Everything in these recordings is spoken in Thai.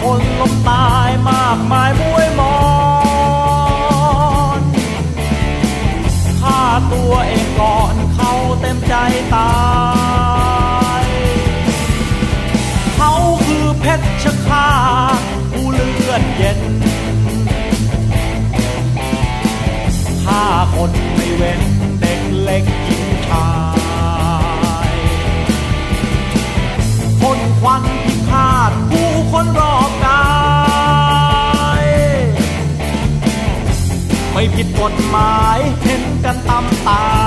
คนล้มตายมากมายมวยมอนฆ่าตัวเองก่อนเขาเต็มใจตาย ไม่ผิดกฎหมายเห็นกันตามตา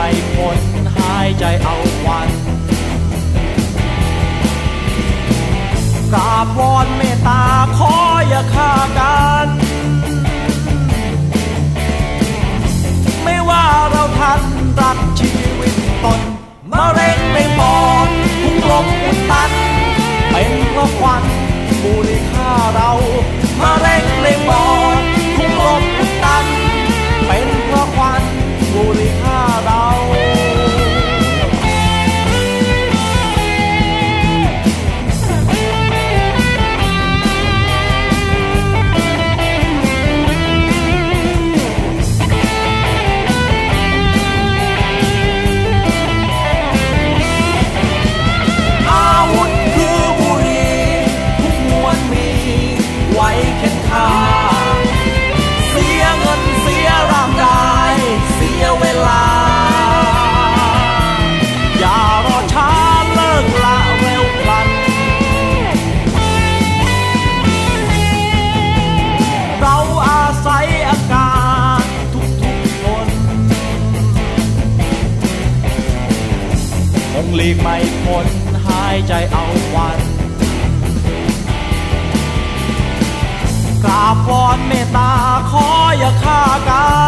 ไม่พ้นหายใจเอาวันกราบวอนเมตตาขออย่าฆ่ากัน ไม่ว่าเราทันรักชีวิตตนมาเร หลีกไม่พ้นหายใจเอาวันกราบวอนเมตตาขออย่าฆ่ากัน